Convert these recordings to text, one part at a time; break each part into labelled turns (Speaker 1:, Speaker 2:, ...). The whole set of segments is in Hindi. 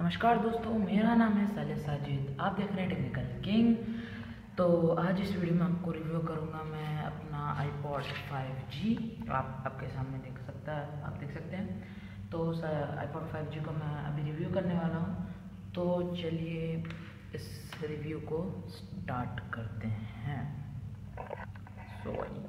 Speaker 1: नमस्कार दोस्तों मेरा नाम है साले साजिद। आप देख रहे हैं टेक्निकल किंग तो आज इस वीडियो में आपको रिव्यू करूँगा मैं अपना आई आईपॉड 5G आप आपके सामने देख सकता है आप देख सकते हैं। तो आईपॉड 5G को मैं अभी रिव्यू करने वाला हूँ। तो चलिए इस रिव्यू को स्टार्ट करते हैं। सो so,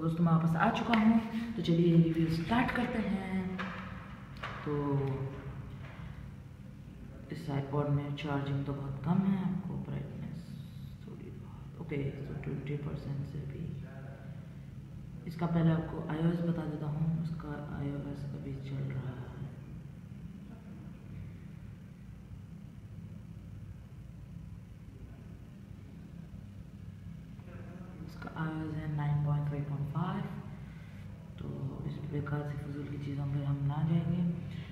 Speaker 1: दोस्तों मैं वापस आ चुका हूँ। तो चलिए रिव्यू स्टार्ट करते हैं। तो इस आईपॉड में चार्जिंग तो बहुत कम है आपको ब्राइटनेस थोड़ी बहुत। ओके तो ट्वेंटी परसेंट से भी। इसका पहले आपको आईओएस बता देता हूँ। उसका आईओएस अभी चल रहा है। 5.5 तो इस बेकार से फजूल की चीज़ों पर हम ना जाएँगे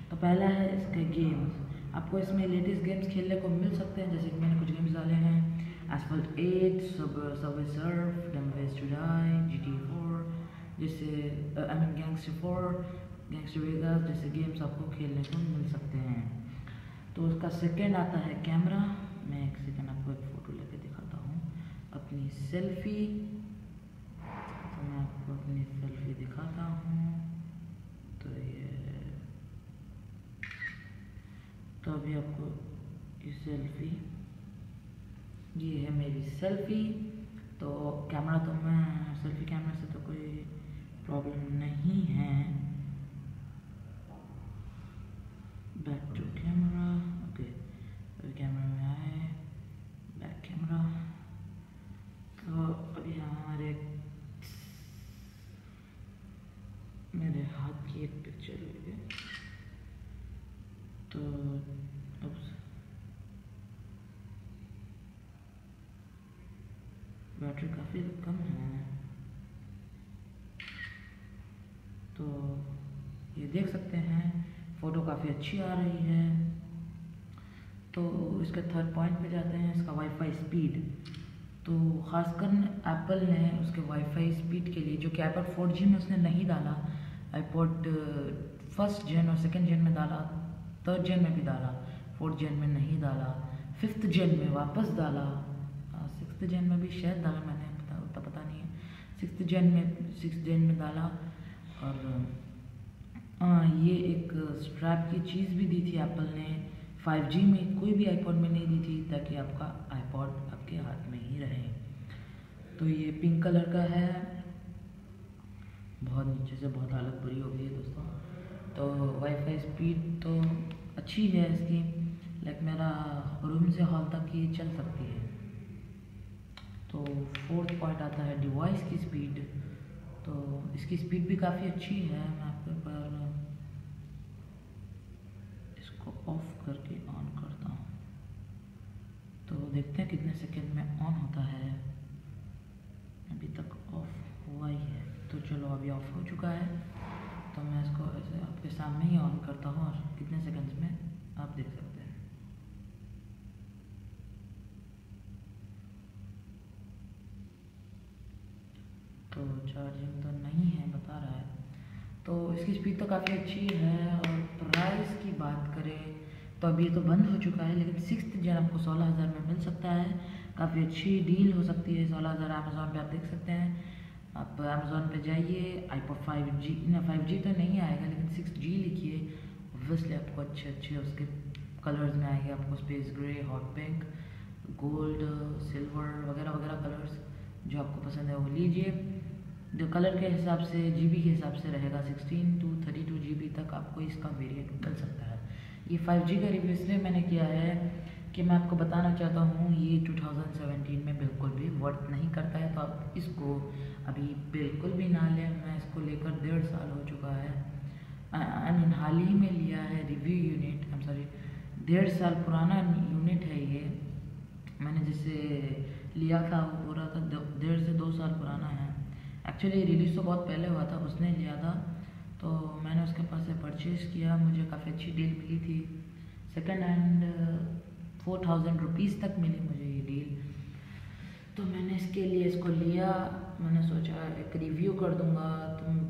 Speaker 1: तो पहला है इसके गेम्स आपको इसमें लेटेस्ट गेम्स खेलने को मिल सकते हैं जैसे कि मैंने कुछ गेम्स डाले हैं asphalt eight subway surf dumb ways to die G T four जैसे I mean gangster four gangster Vegas जैसे गेम्स आपको खेलने को मिल सकते हैं तो उसका सेकेंड आता है कैमरा मैं एक सेकेंड आपको एक फ़ोटो लेके दिखाता हूँ अपनी सेल्फी आपको अपनी सेल्फी दिखाता हूँ। तो ये तो अभी आपको ये सेल्फी ये है मेरी सेल्फी तो कैमरा तो मैं सेल्फी कैमरा से तो कोई प्रॉब्लम नहीं है बैक टू कैमरा ओके अभी कैमरा में आए बैक कैमरा तो अभी हमारे मेरे हाथ की एक पिक्चर ले तो अब बैटरी काफ़ी कम है। तो ये देख सकते हैं, फ़ोटो काफ़ी अच्छी आ रही है। तो इसके थर्ड पॉइंट पे जाते हैं, इसका वाईफाई स्पीड तो ख़ासकर एप्पल ने उसके वाईफाई स्पीड के लिए, जो कि आईपॉड फोर जी में उसने नहीं डाला आईपॉड फ़र्स्ट जेन और सेकंड जेन में डाला थर्ड जेन में भी डाला फोर्थ जेन में नहीं डाला फिफ्थ जेन में वापस डाला। सिक्स जेन में भी शायद डाला मैंने पता उतना पता नहीं है। सिक्स जेन में सिक्स जेन में डाला और आ, ये एक स्ट्रैप की चीज़ भी दी थी एप्पल ने। 5G में कोई भी आईपॉड में नहीं दी थी ताकि आपका आईपॉड आपके हाथ में ही रहे। तो ये पिंक कलर का है। बहुत नीचे से बहुत हालत बुरी हो गई है दोस्तों। तो वाईफाई स्पीड तो अच्छी है इसकी लाइक मेरा रूम से हॉल तक ये चल सकती है। तो फोर्थ पॉइंट आता है डिवाइस की स्पीड तो इसकी स्पीड भी काफ़ी अच्छी है मैं आपके पर इसको ऑफ़ करके ऑन करता हूँ। तो देखते हैं कितने सेकंड में ऑन होता है। अभी तक ऑफ़ हुआ ही है। तो चलो अभी ऑफ़ हो चुका है। तो मैं इसको ऐसे आपके सामने ही ऑन करता हूँ और कितने सेकंड्स में आप देख सकते हैं। चार्जिंग तो नहीं है, बता रहा है। तो इसकी स्पीड तो काफ़ी अच्छी है और प्राइस की बात करें तो अभी ये तो बंद हो चुका है, लेकिन सिक्स जेन आपको सोलह हज़ार में मिल सकता है। काफ़ी अच्छी डील हो सकती है सोलह हज़ार अमेज़ोन पे, आप देख सकते हैं। आप अमेज़ोन पे जाइए आईपॉड फाइव जी ना फाइव जी तो नहीं आएगा, लेकिन सिक्स जी लिखिए। ऑब्वियसली आपको अच्छे अच्छे उसके कलर्स में आएँगे, आपको space grey hot pink gold silver वगैरह वगैरह कलर्स जो आपको पसंद है वो लीजिए। जो कलर के हिसाब से जीबी के हिसाब से रहेगा 16 टू 32 जीबी तक आपको इसका वेरिएंट मिल सकता है। ये 5G का रिव्यू इसलिए मैंने किया है कि मैं आपको बताना चाहता हूँ, ये 2017 में बिल्कुल भी वर्क नहीं करता है तो आप इसको अभी बिल्कुल भी ना लें। मैं इसको लेकर डेढ़ साल हो चुका है। आई मीन हाल ही में लिया है review unit I am sorry डेढ़ साल पुराना यूनिट है ये। मैंने जिसे लिया था, वो पूरा था डेढ़ से दो साल पुराना है। एक्चुअली रिलीज़ तो बहुत पहले हुआ था, उसने लिया था। तो मैंने उसके पास से परचेज़ किया, मुझे काफ़ी अच्छी डील मिली थी। Second hand four thousand rupees तक मिली मुझे ये डील तो मैंने इसके लिए इसको लिया। मैंने सोचा, एक रिव्यू कर दूँगा।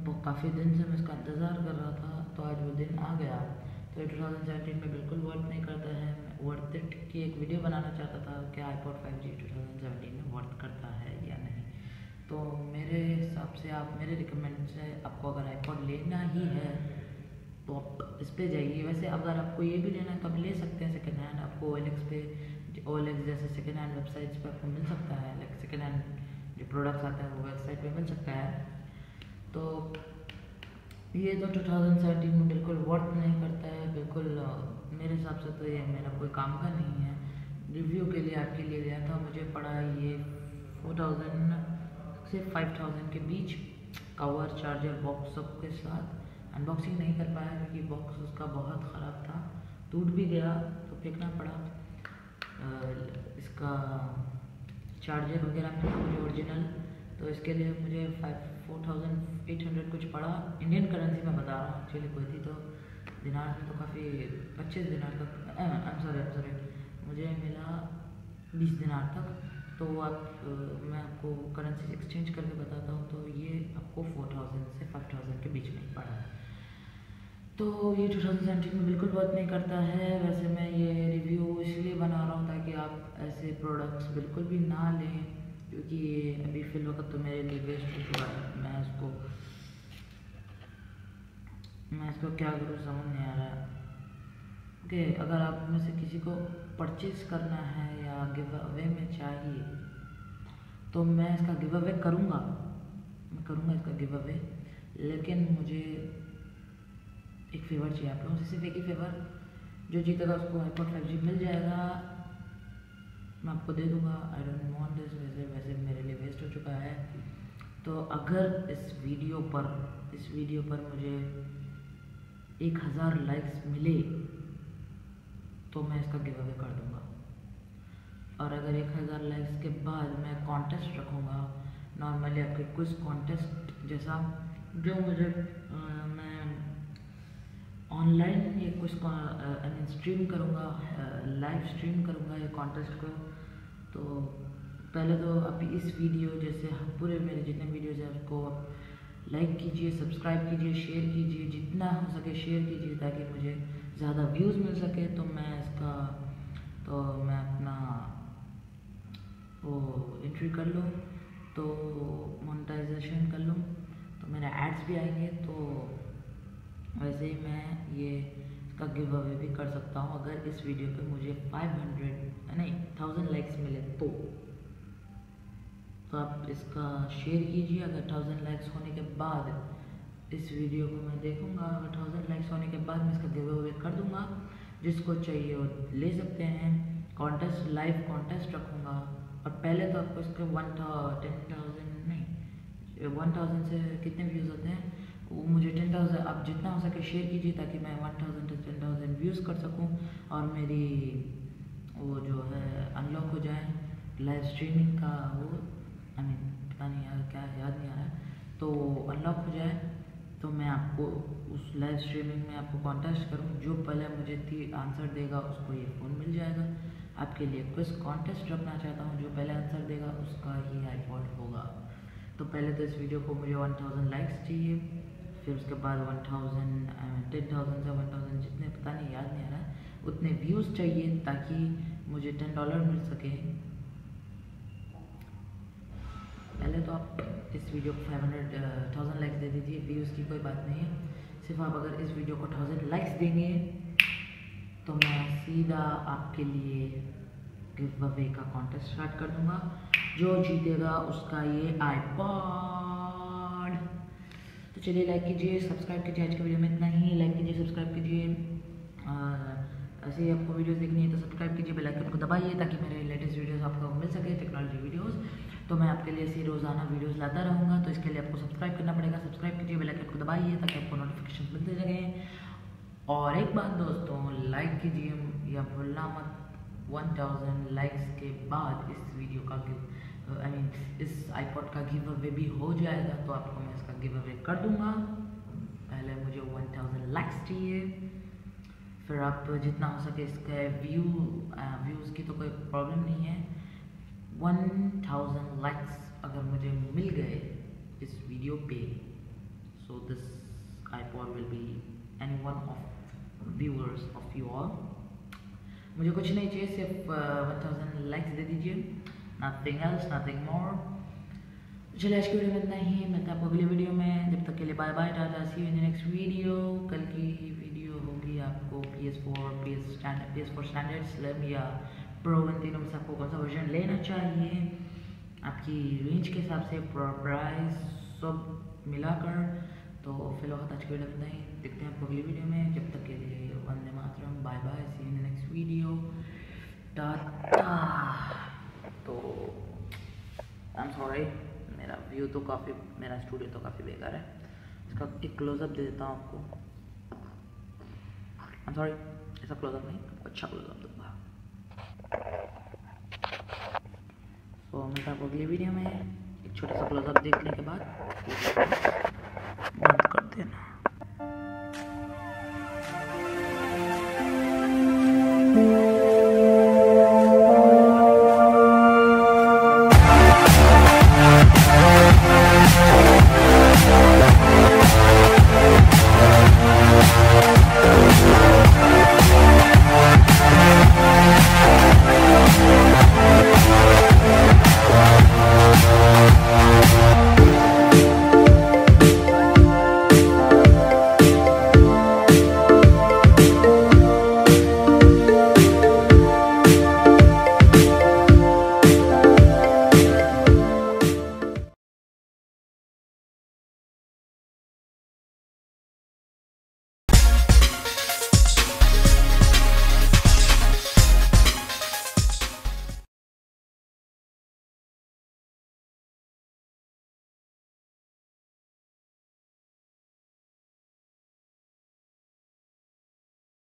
Speaker 1: तो काफ़ी दिन से मैं इसका इंतज़ार कर रहा था। तो आज वो दिन आ गया। तो ये टू थाउज़ेंड सेवेंटीन में बिल्कुल वर्क नहीं करता है। वर्थ इट की एक वीडियो बनाना चाहता था कि iPod five G two thousand seventeen में वर्क करता है या नहीं। तो मेरे हिसाब से आप मेरे रिकमेंड से आपको अगर आईपॉड लेना ही है तो आप इस पर जाइए। वैसे अगर आपको ये भी लेना है तो आप ले सकते हैं सेकेंड हैंड आपको ओ एल एक्स पे ओ जैसे सेकेंड हैंड वेबसाइट्स पर आपको मिल सकता है। लाइक सेकेंड हैंड जो प्रोडक्ट्स आते हैं, वो वेबसाइट पे मिल सकता है। तो ये तो 2017 में बिल्कुल वर्क नहीं करता है। बिल्कुल मेरे हिसाब से तो ये मेरा कोई काम का नहीं है। रिव्यू के लिए आपके लिए लिया था, मुझे पड़ा ये 4000 से 5000 के बीच कवर चार्जर बॉक्स सब के साथ अनबॉक्सिंग नहीं कर पाया क्योंकि बॉक्स उसका बहुत ख़राब था। टूट भी गया तो फेंकना पड़ा। इसका चार्जर वगैरह मिला मुझे ओरिजिनल तो इसके लिए मुझे five four thousand eight hundred कुछ पड़ा। इंडियन करेंसी में बता रहा हूँ एक्चुअली कोई थी तो दिनार तो काफ़ी पच्चीस दिनार तक I am sorry am sorry मुझे मिला बीस दिनार तक। तो आप मैं आपको करेंसी एक्सचेंज करके बताता हूँ तो ये आपको फोर थाउज़ेंड से फाइव थाउज़ेंड के बीच में पड़ा है। तो ये टू थाउज़ेंड सेवेंटीन में बिल्कुल वर्क नहीं करता है। वैसे मैं ये रिव्यू इसलिए बना रहा हूँ ताकि आप ऐसे प्रोडक्ट्स बिल्कुल भी ना लें, क्योंकि ये अभी फिल वक्त तो मेरे लिए वेस्ट हो चुका है। मैं इसको मैं इसको क्या करूँ, समझ नहीं आ रहा। कि अगर आप में से किसी को परचेज करना है या गिव अवे में चाहिए तो मैं इसका गिव अवे करूँगा। मैं करूँगा इसका गिव अवे लेकिन मुझे एक फेवर चाहिए आप लोगों से, सिर्फ़ एक ही फेवर जो जीतेगा उसको आईपॉड फाइव जी मिल जाएगा। मैं आपको दे दूँगा। आई डोंट वॉन्ट दिस वैसे वैसे मेरे लिए वेस्ट हो चुका है। तो अगर इस वीडियो पर, इस वीडियो पर मुझे एक हज़ार लाइक्स मिले तो मैं इसका गिव अवे कर दूँगा। और अगर एक हज़ार लाइक्स के बाद मैं कॉन्टेस्ट रखूँगा नॉर्मली आपके कुछ कॉन्टेस्ट जैसा जो मुझे आ, मैं ऑनलाइन ये कुछ स्ट्रीम करूँगा लाइव स्ट्रीम करूँगा ये कॉन्टेस्ट को। तो पहले तो अभी इस वीडियो जैसे पूरे मेरे जितने वीडियोज़ हैं उसको लाइक कीजिए सब्सक्राइब कीजिए शेयर कीजिए जितना हो सके शेयर कीजिए ताकि मुझे ज़्यादा व्यूज़ मिल सके तो मैं इसका तो मैं अपना वो एंट्री कर लूँ तो मोनेटाइजेशन कर लूँ तो मेरे एड्स भी आएँगे तो वैसे ही मैं ये इसका गिव अवे भी कर सकता हूँ। अगर इस वीडियो पे मुझे 500 नहीं थाउज़ेंड लाइक्स मिले तो। तो आप इसका शेयर कीजिए, अगर थाउज़ेंड लाइक्स होने के बाद इस वीडियो को मैं देखूँगा। अगर थाउज़ेंड लाइक्स होने के बाद मैं इसका गिव अवे कर दूँगा। जिसको चाहिए वो ले सकते हैं। कॉन्टेस्ट लाइव कॉन्टेस्ट रखूँगा। और पहले तो आपको इसके वन टेन थाउज़ेंड नहीं वन थाउज़ेंड से कितने व्यूज़ होते हैं? वो मुझे टेन थाउज़ेंड आप जितना हो सके शेयर कीजिए ताकि मैं one thousand to ten thousand views कर सकूँ। और मेरी वो जो है अनलॉक हो जाए। लाइव स्ट्रीमिंग का वो आई मीन पता नहीं यार, क्या याद नहीं आ रहा है। तो अनलॉक हो जाए। तो मैं आपको उस लाइव स्ट्रीमिंग में आपको कॉन्टेस्ट करूँ। जो पहले मुझे थी आंसर देगा, उसको ये फ़ोन मिल जाएगा। आपके लिए कुछ कॉन्टेस्ट रखना चाहता हूँ, जो पहले आंसर देगा, उसका ही आईपॉड होगा। तो पहले तो इस वीडियो को मुझे वन थाउज़ेंड लाइक्स चाहिए, फिर उसके बाद वन थाउज़ेंड टेन थाउज़ेंड से वन थाउज़ेंड जितने, पता नहीं, याद नहीं आ रहा उतने व्यूज़ चाहिए, ताकि मुझे टेन डॉलर मिल सके। पहले तो आप इस वीडियो को फाइव हंड्रेड थाउज़ेंड लाइक्स दे दीजिए व्यूज़ की कोई बात नहीं है। सिर्फ़ आप अगर इस वीडियो को थाउज़ेंड लाइक्स देंगे तो मैं सीधा आपके लिए गिव अवे का कॉन्टेस्ट स्टार्ट कर दूँगा। जो जीतेगा उसका ये आईपॉड तो चलिए लाइक कीजिए सब्सक्राइब कीजिए आज के वीडियो में इतना ही। लाइक कीजिए सब्सक्राइब कीजिए। ऐसे ही आपको वीडियोस देखनी है तो सब्सक्राइब कीजिए बेल आइकन को दबाइए ताकि मेरे लेटेस्ट वीडियोस आपको मिल सके टेक्नोलॉजी वीडियोस तो मैं आपके लिए ऐसी रोज़ाना वीडियोस लाता रहूँगा। तो इसके लिए आपको सब्सक्राइब करना पड़ेगा। सब्सक्राइब कीजिए बेल आइकन को दबाइए ताकि आपको नोटिफिकेशन मिलते रहें। और एक बात दोस्तों लाइक कीजिए या भूलना मत। वन थाउज़ेंड लाइक्स के बाद इस वीडियो का आई मीन इस आईपॉड का गिव अवे भी हो जाएगा तो आपको मैं इसका गिव अवे कर दूँगा। पहले मुझे वन थाउज़ेंड लाइक्स चाहिए। फिर आप जितना हो सके इसके व्यू व्यूज़ की तो कोई प्रॉब्लम नहीं है। वन थाउज़ेंड लाइक्स अगर मुझे मिल गए इस वीडियो पे so this iPod will be any one of viewers of you all मुझे कुछ नहीं चाहिए, सिर्फ़ वन थाउज़ेंड लाइक्स दे दीजिए। नथिंग एल्स नथिंग मोर चलिए, आज की वीडियो में इतना ही। मिलता है आपको अगली वीडियो में। जब तक के लिए bye bye tata see in next video कल की वीडियो होगी आपको P S four P S standard P S four standard slim या प्रो इन तीनों से आपको कौन सा वर्जन लेना चाहिए? आपकी रेंज के हिसाब से प्राइस सब मिलाकर। तो फ़िलहाल आज की वीडियो में नहीं देखते हैं आपको अगली वीडियो में। जब तक के लिए Vande Mataram. Bye bye see in next video tata तो आई एम सॉरी मेरा व्यू तो काफ़ी, मेरा स्टूडियो तो काफ़ी बेकार है। इसका एक क्लोज़अप दे देता हूँ आपको। आई एम सॉरी ऐसा क्लोज़अप नहीं अच्छा क्लोज़अप तो मिलता आपको अगली वीडियो में एक छोटा सा क्लोज़अप देखने के बाद बंद कर देना।